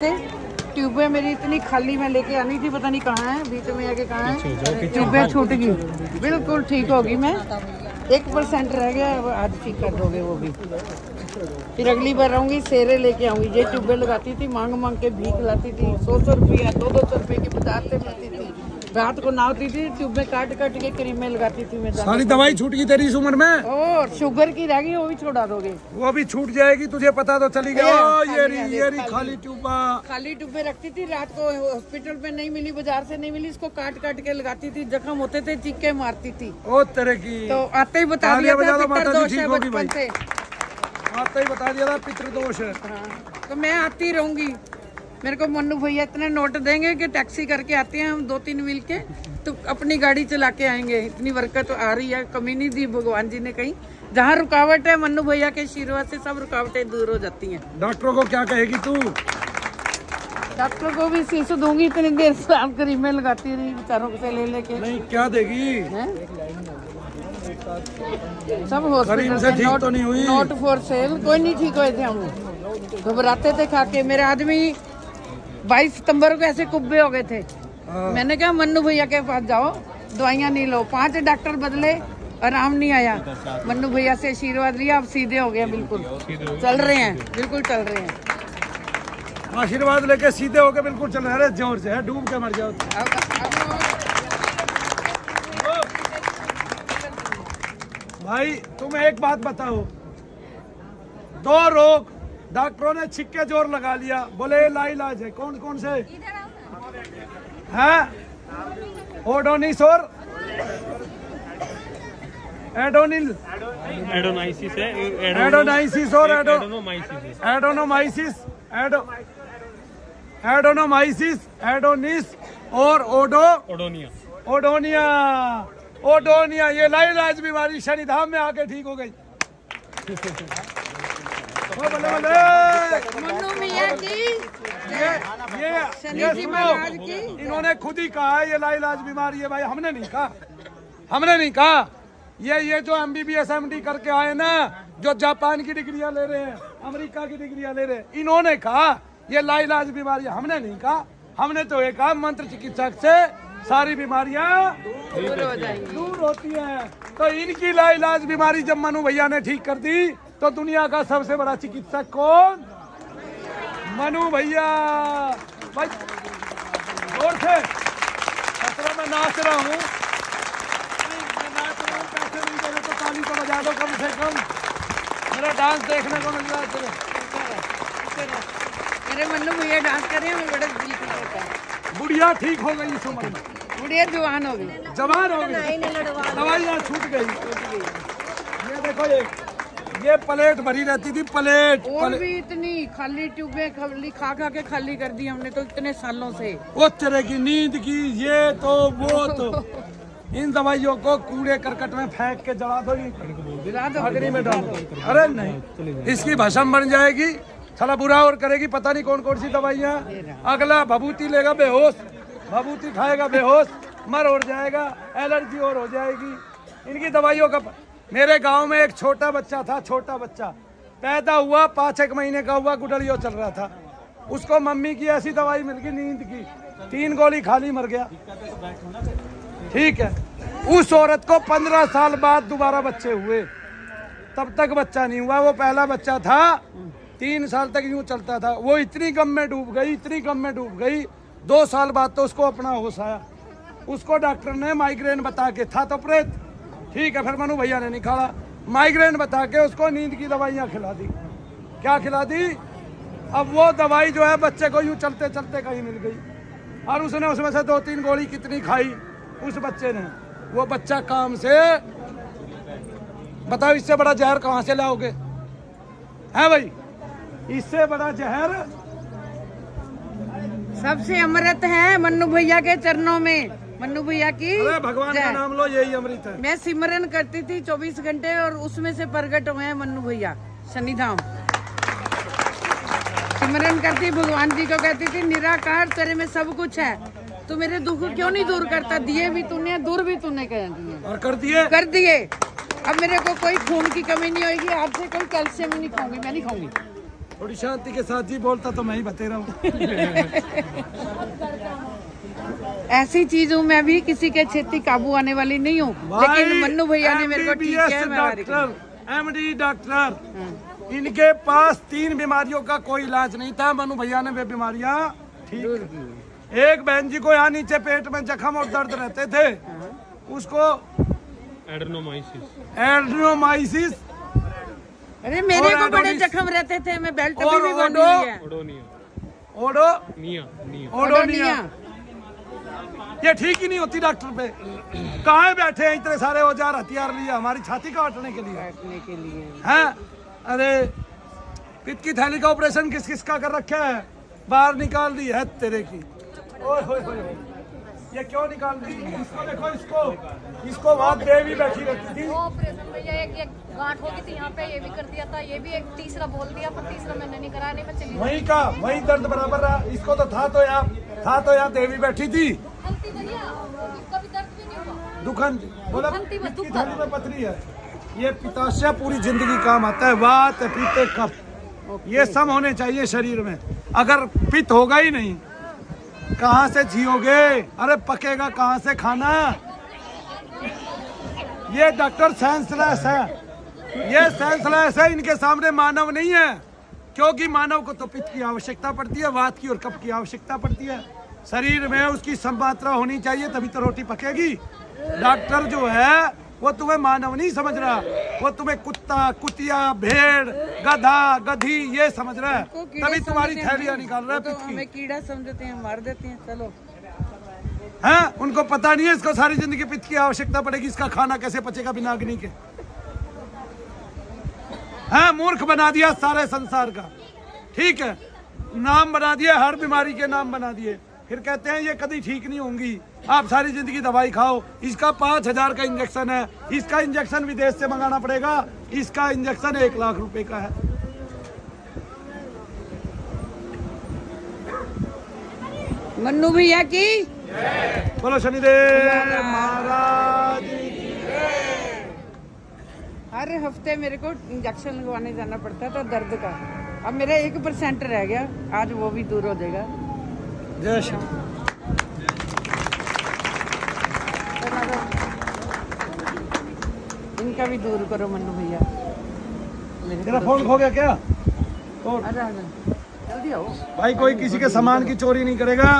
ट्यूबें मेरी इतनी खाली मैं लेके आनी थी पता नहीं कहाँ है बीच में आके कहाँ है। ट्यूबें छूट गई बिल्कुल ठीक होगी मैं। एक परसेंट रह गया वो आज ठीक कर दोगे वो भी। फिर अगली बार आऊँगी सेरे लेके आऊँगी। ये ट्यूबे लगाती थी मांग मांग के भीख लाती थी। सौ सौ रुपया दो दो सौ रुपये की बाज़ार से मिलती थी। रात को नावती थी ट्यूबें काट काट के क्रीमें लगाती थी मैं सारी दवाई छूट गई तेरी इस उम्र में? और शुगर की रह गई वो भी छोड़ा दोगे। वो भी छूट जाएगी तुझे पता तो चली गया। खाली ये रही ये रही खाली। खाली ट्यूबा खाली डब्बे रखती थी रात को हॉस्पिटल में नहीं मिली बाज़ार से नहीं मिली इसको काट काट के लगाती थी जख्म होते थे चीखे मारती थी। ओ तेरे की। तो आते ही बता दिया था दो, माता पितर जी दोष है बचपन से। आपने ही बता दिया था पितृदोष हाँ, तो मैं आती रहूँगी। मेरे को मन्नू भैया इतने नोट देंगे कि टैक्सी करके आते हैं हम दो तीन मिल के तो अपनी गाड़ी चला के आएँगे। इतनी बरकत तो आ रही है। कमी नहीं दी भगवान जी ने कहीं। जहाँ रुकावट है मन्नू भैया के आशीर्वाद से सब रुकावटें दूर हो जाती हैं। डॉक्टरों को क्या कहेगी तू? डॉक्टर को भी शीश दूँगी इतनी देर से आप करीमें लगाती रही बेचारों से ले लेके। नहीं क्या देगी? हैं? सब हॉस्पिटल से नोट तो नहीं हुई? नोट फॉर सेल कोई नहीं ठीक हुए थे हम। घबराते थे खा के मेरे आदमी बाईस सितंबर को ऐसे कुब्बे हो गए थे। हाँ। मैंने कहा मन्नू भैया के पास जाओ दवाइयाँ नहीं लो। पाँच डॉक्टर बदले आराम नहीं आया। मन्नू भैया से आशीर्वाद लिया अब सीधे हो गए बिल्कुल। चल रहे हैं बिल्कुल चल रहे हैं। आशीर्वाद लेके सीधे होके बिल्कुल चल रहे ज़ोर से है डूब के मर जाओ। भाई तुम एक बात बताओ दो रोग डॉक्टरों ने छिक्के ज़ोर लगा लिया। बोले लाइलाज है। कौन कौन से? है? ओडोनिस और एडोनिल? एडोनाइसिस है एडोनाइसिस और एडोनोमाइसिस एडोनोमाइसिस एडो एडोनोमाइसिस एडोनिस और ओडो ओडोनिया। ओडोनिया। ओडोनिया ये लाइलाज बीमारी शनिधाम में आके ठीक हो गई। मन्नू की। ये ये सुनो। इन्होंने खुद ही कहा ये लाइलाज बीमारी है भाई। हमने नहीं कहा। हमने नहीं कहा। ये ये जो M B B S M D करके आए ना जो जापान की डिग्रियाँ ले रहे हैं अमेरिका की डिग्रियाँ ले रहे हैं इन्होंने कहा ये लाइलाज बीमारी हमने नहीं कहा। हमने तो ये कहा मंत्र चिकित्सक से सारी बीमारियाँ दूर हो जाएँगी। दूर होती है। तो इनकी लाइलाज बीमारी जब मनु भैया ने ठीक कर दी तो दुनिया का सबसे बड़ा चिकित्सक कौन? मनु भैया। भाई ज़ोर से खतरा मैं नाच रहा हूँ। नहीं, मैं नाच रहा हूँ, पैसे नहीं दे रहे तो ताली तो बजा दो कम से कम मेरा डांस देखने को मिल रहा है मेरे मन्नू भैया डांस कर रहे हैं मैं बड़ा दिल होता है बुढ़िया ठीक हो गई इस उम्र में। बुढ़िया जवान हो गई। जवान हो गई। दवाइयाँ छूट गई। ये देखो ये ये प्लेट भरी रहती थी प्लेट। और। भी इतनी खाली ट्यूबे खाली खा खा के खाली कर दी हमने तो इतने सालों से। वो तरह की नींद की ये तो वो तो। इन दवाइयों को कूड़े करकट में फेंक के जला दो। अग्नि में डाल। दो। अरे नहीं इसकी भसम बन जाएगी। साला बुरा और करेगी पता नहीं कौन कौन सी दवाइयाँ। अगला भभूति लेगा बेहोश। भभूति खाएगा बेहोश। मर और जाएगा एलर्जी और हो जाएगी। इनकी दवाइयों का मेरे गाँव में एक छोटा बच्चा था, छोटा बच्चा। पैदा हुआ, पाँच एक महीने का हुआ गुडरियो चल रहा था। उसको मम्मी की ऐसी दवाई मिल गई, नींद की। तीन गोली खाली, मर गया। ठीक है। उस औरत को पंद्रह साल बाद दोबारा बच्चे हुए। तब तक बच्चा नहीं हुआ। वो पहला बच्चा था। तीन साल तक यूँ चलता था। वो इतनी गम में डूब गई, इतनी गम में डूब गई। दो साल बाद तो उसको अपना होश आया। उसको डॉक्टर ने माइग्रेन बता के, था तो प्रेत ठीक है, फिर मनु भैया ने नहीं निकाला माइग्रेन बता के उसको नींद की दवाइयाँ खिला दी। क्या खिला दी? अब वो दवाई जो है, बच्चे को यूँ चलते चलते कहीं मिल गई। और उसने उसमें से दो तीन गोली कितनी खाई? उस बच्चे ने। वो बच्चा काम से, बताओ इससे बड़ा जहर कहाँ से लाओगे? है भाई? इससे बड़ा जहर सबसे अमृत है मन्नू भैया के चरणों में। मन्नू भैया की? अरे भगवान का नाम लो यही अमृत है। मैं सिमरन करती थी 24 घंटे और उसमें से प्रकट हुए हैं मन्नू भैया शनिधाम। सिमरन करती भगवान जी को कहती थी निराकार तेरे में सब कुछ है। तू मेरे दुख क्यों नहीं दूर करता? दिए भी तूने दूर भी तूने कह दिए। और कर दिए? कर दिए। अब मेरे को कोई खून की कमी नहीं होगी आपसे कोई कैल्शियम नहीं खाऊँगी मैं नहीं खाऊँगी। थोड़ी शांति के साथ जी बोलता तो मैं ही बतेरा हूँ। ऐसी चीज़ हूँ मैं भी किसी के छेती काबू आने वाली नहीं हूँ। लेकिन मन्नू भैया ने मेरे को ठीक है। डॉक्टर एमडी डॉक्टर इनके पास तीन बीमारियों का कोई इलाज नहीं था मनु भैया ने वे बीमारियाँ ठीक एक बहन जी को यहाँ नीचे पेट में जख्म और दर्द रहते थे उसको एडेनोमाइसिस एड्रोमाइसिस अरे मेरे को बड़े जख्म रहते थे मैं बेल्ट और भी बांधी ओडो। हुई है ओडोनिया ओडो निया निया ओडोनिया ये ठीक ही नहीं होती डॉक्टर पे। कहाँ बैठे हैं इतने सारे औज़ार हथियार लिए? हमारी छाती काटने के लिए। बैठने के लिए। हैं? अरे पित की थैली का ऑपरेशन किस किस का कर रखा है? बाहर निकाल दी है तेरे की। ओए होए होए होए। ये क्यों निकाल दी? इसको देखो इसको। इसको वहाँ देवी बैठी रहती थी। वो ऑपरेशन भैया एक एक गांठ हो गई थी यहाँ पे ये भी कर दिया था ये भी एक तीसरा बोल दिया पर तीसरा मैंने नहीं करा नहीं मैं चली वहीं का वहीं दर्द बराबर रहा। इसको तो था तो यार था तो यार देवी बैठी थी। गलती भैया इसका भी दर्द भी नहीं हुआ। दुखन बोला दुखन थी, पित्त की दुखन। थैली में पथरी है? ये पिताशय पूरी ज़िंदगी काम आता है। वात पित्त कफ। ये सब होने चाहिए शरीर में। अगर पित्त होगा ही नहीं कहाँ से जियोगे? अरे पकेगा कहाँ से खाना? ये डॉक्टर सेंसलेस है। ये सेंसलेस है इनके सामने मानव नहीं है। क्योंकि मानव को तो पित्त की आवश्यकता पड़ती है वात की और कप की आवश्यकता पड़ती है। शरीर में उसकी सम मात्रा होनी चाहिए तभी तो रोटी पकेगी। डॉक्टर जो है वो तुम्हें मानव नहीं समझ रहा। वो तुम्हें कुत्ता कुतिया भेड़ गधा गधी ये समझ रहा है। तभी तुम्हारी थैलियाँ निकाल रहा है तो हमें कीड़ा समझते हैं मार देते हैं चलो। हैं? उनको पता नहीं है इसको सारी ज़िंदगी पित्त की आवश्यकता पड़ेगी इसका खाना कैसे पचेगा बिना अग्नि के। हैं? मूर्ख बना दिया सारे संसार का। ठीक है। नाम बना दिया हर बीमारी के नाम बना दिए। फिर कहते हैं ये कभी ठीक नहीं होंगी। आप सारी ज़िंदगी दवाई खाओ। इसका पाँच हज़ार का इंजेक्शन है। इसका इंजेक्शन विदेश से मंगाना पड़ेगा। इसका इंजेक्शन एक लाख रुपए का है। मन्नू भैया की? बोलो शनिदेव। महाराज हर हफ़्ते मेरे को इंजेक्शन लगवाने जाना पड़ता था दर्द का। अब मेरा एक परसेंट रह गया। आज वो भी दूर हो जाएगा। जय श्री इनका भी दूर करो मन्नू भैया। तेरा फ़ोन खो गया क्या। जल्दी आओ। भाई कोई किसी के सामान की चोरी नहीं करेगा।